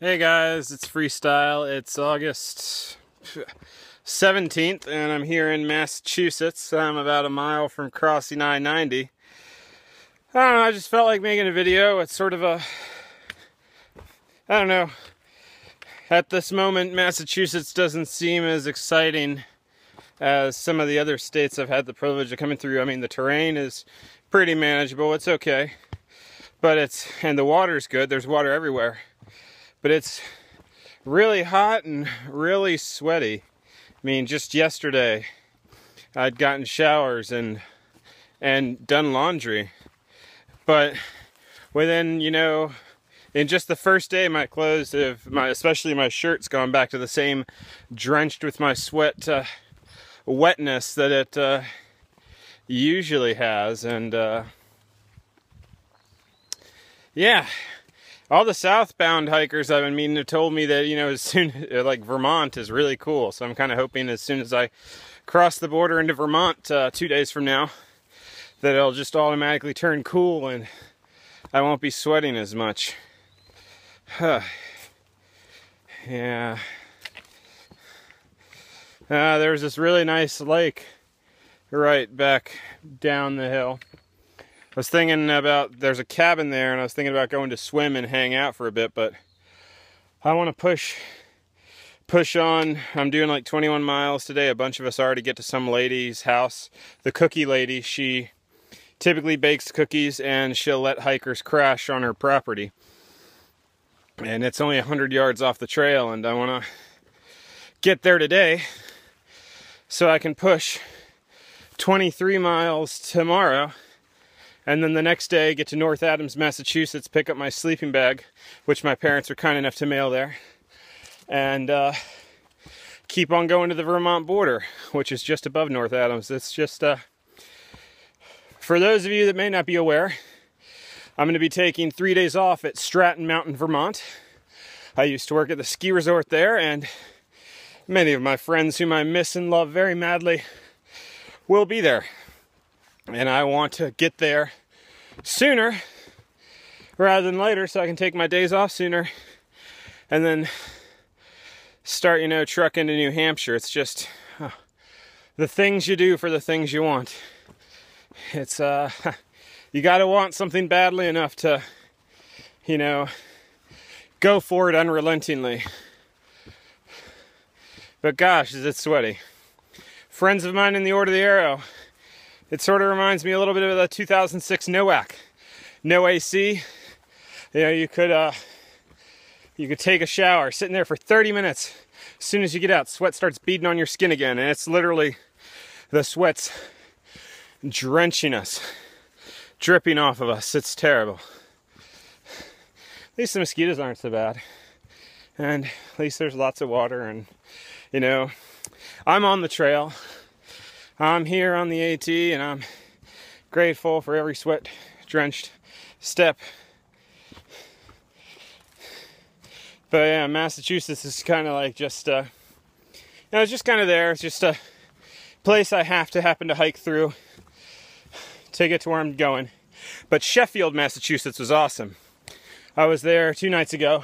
Hey guys, it's Freestyle. It's August 17th and I'm here in Massachusetts. I'm about a mile from crossing I-90. I don't know, I just felt like making a video. It's sort of a, I don't know, at this moment Massachusetts doesn't seem as exciting as some of the other states I've had the privilege of coming through. I mean, the terrain is pretty manageable, it's okay. But it's, and the water's good, there's water everywhere but it's really hot and really sweaty. I mean, just yesterday I'd gotten showers and and done laundry. But within, you know, in just the first day my clothes have my especially my shirt's gone back to the same drenched with my sweat uh, wetness that it uh, usually has and uh, yeah all the southbound hikers I've been meeting have told me that, you know, as soon, like Vermont is really cool. So I'm kind of hoping as soon as I cross the border into Vermont uh, two days from now, that it'll just automatically turn cool and I won't be sweating as much. yeah. Uh, there's this really nice lake right back down the hill was thinking about there's a cabin there and I was thinking about going to swim and hang out for a bit, but I want to push push on. I'm doing like 21 miles today. A bunch of us already get to some lady's house. The cookie lady, she typically bakes cookies and she'll let hikers crash on her property. And it's only 100 yards off the trail and I want to get there today so I can push 23 miles tomorrow and then the next day, get to North Adams, Massachusetts, pick up my sleeping bag, which my parents were kind enough to mail there, and uh, keep on going to the Vermont border, which is just above North Adams. It's just, uh, for those of you that may not be aware, I'm going to be taking three days off at Stratton Mountain, Vermont. I used to work at the ski resort there, and many of my friends whom I miss and love very madly will be there and I want to get there sooner rather than later so I can take my days off sooner and then start, you know, trucking to New Hampshire. It's just uh, the things you do for the things you want. It's, uh, you gotta want something badly enough to, you know, go for it unrelentingly. But gosh, is it sweaty. Friends of mine in the Order of the Arrow it sort of reminds me a little bit of the 2006 NOAC. No AC. You know, you could uh, you could take a shower, sitting there for 30 minutes. As soon as you get out, sweat starts beating on your skin again, and it's literally the sweat's drenching us, dripping off of us. It's terrible. At least the mosquitoes aren't so bad, and at least there's lots of water, and you know, I'm on the trail. I'm here on the AT and I'm grateful for every sweat drenched step. But yeah, Massachusetts is kind of like just, uh, you know, it's just kind of there. It's just a place I have to happen to hike through to get to where I'm going. But Sheffield, Massachusetts was awesome. I was there two nights ago.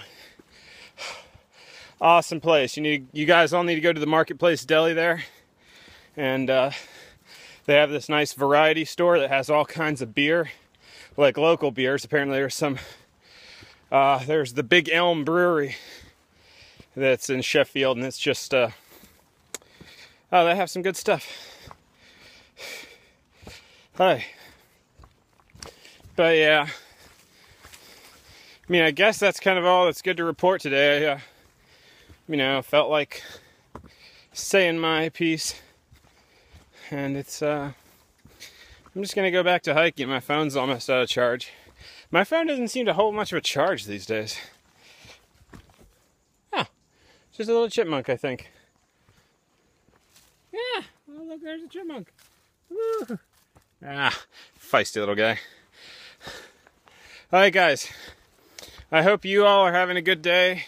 Awesome place. You need, you guys all need to go to the Marketplace Deli there and uh, they have this nice variety store that has all kinds of beer, like local beers. Apparently, there's some. Uh, there's the Big Elm Brewery that's in Sheffield, and it's just. Uh, oh, they have some good stuff. Hi. But yeah. I mean, I guess that's kind of all that's good to report today. I, uh, you know, felt like saying my piece and it's uh I'm just gonna go back to hiking. My phone's almost out of charge. My phone doesn't seem to hold much of a charge these days. Ah, just a little chipmunk, I think. Yeah, oh look, there's a chipmunk. Woo. Ah, feisty little guy. All right, guys. I hope you all are having a good day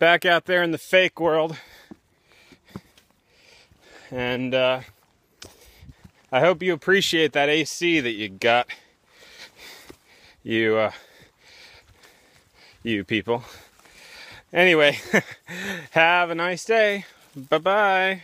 back out there in the fake world. And uh, I hope you appreciate that AC that you got. You, uh, you people. Anyway, have a nice day. Bye bye.